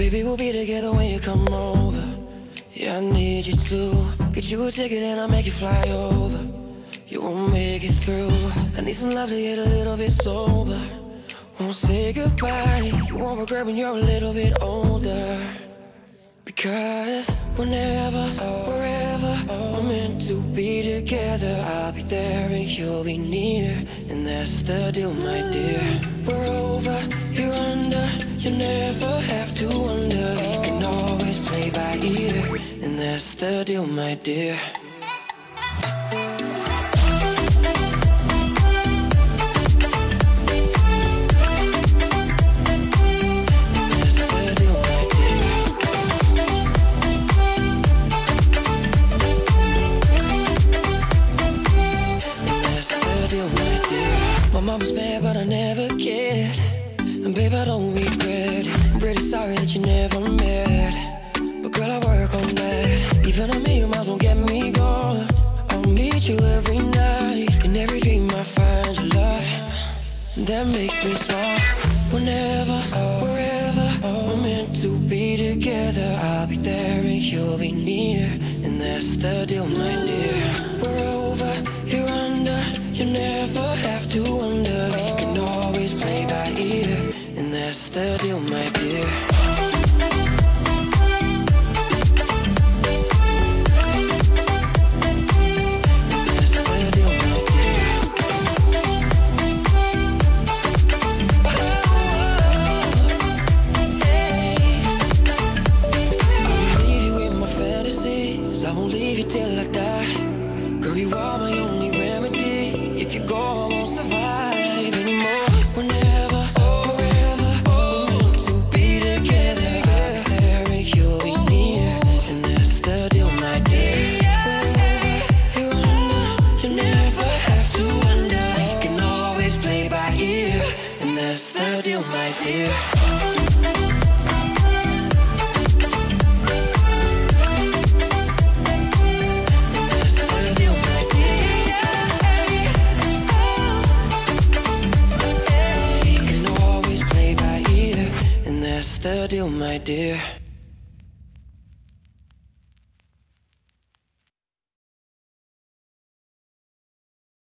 Baby, we'll be together when you come over. Yeah, I need you to get you a ticket and I'll make you fly over. You won't make it through. I need some love to get a little bit sober. Won't say goodbye. You won't regret when you're a little bit older. Because whenever, wherever we're meant to be together, I'll be there and you'll be near. And that's the deal, my dear. We're over, you're under. You never have to the oh deal, my dear. That's the deal, the deal, my dear. My mama's mad, but I never cared. And babe, I don't regret it. I'm pretty sorry that you never met. A million miles won't get me. I'll meet you every night. In every dream, I find your love. That makes me smile. Whenever, wherever we're meant to be together, I'll be there and you'll be near. And that's the deal, my dear. We're over, you're under. You never have to wonder. You can always play by ear. And that's the deal, my dear. Fantasies. I won't leave you till I die. Girl, you are my only remedy. If you go, I won't survive anymore. Whenever, we're to be together. Be there you'll be near. And that's the deal, my dear. Wherever you're you never have to wonder. You can always play by ear. And that's the deal, my dear. The deal, my dear.